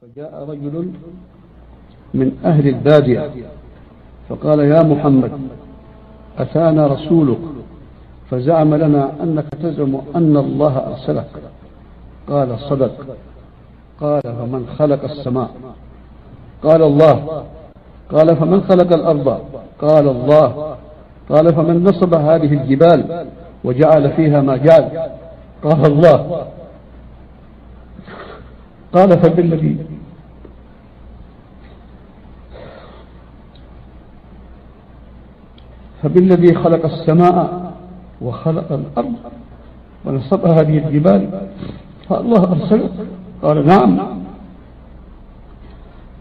فجاء رجل من أهل البادية فقال يا محمد أتانا رسولك فزعم لنا أنك تزعم أن الله أرسلك. قال صدق. قال فمن خلق السماء. قال الله. قال فمن خلق الأرض. قال الله. قال فمن نصب هذه الجبال وجعل فيها ما جعل قال الله. قال فبالذي فبالذي خلق السماء وخلق الأرض ونصب هذه الجبال فالله أرسله. قال نعم.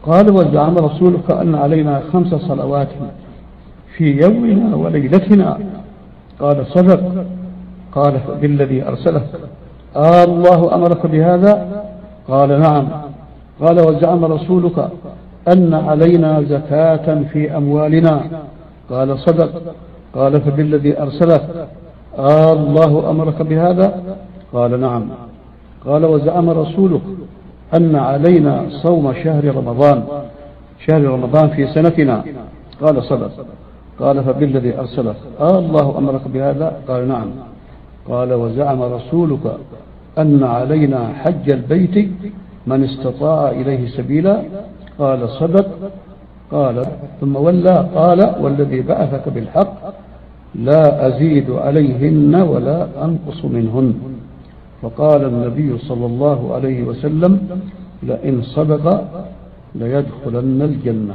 قال وزعم رسولك أن علينا خمس صلوات في يومنا وليلتنا. قال صدق. قال بالذي أرسله. آه الله أمرك بهذا؟ قال نعم. قال وزعم رسولك أن علينا زكاة في أموالنا. قال صدق. قال فبالذي أرسلك آه الله أمرك بهذا؟ قال نعم. قال وزعم رسولك أن علينا صوم شهر رمضان. شهر رمضان في سنتنا. قال صدق. قال فبالذي أرسلك آه الله أمرك بهذا؟ قال نعم. قال وزعم رسولك أن علينا حج البيت من استطاع إليه سبيلا. قال صدق. قال ثم ولى قال والذي بعثك بالحق لا أزيد عليهن ولا أنقص منهن. فقال النبي صلى الله عليه وسلم لئن صدق ليدخلن الجنة.